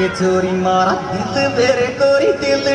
ये चोरी मारा दिल मेरे कोरी दिल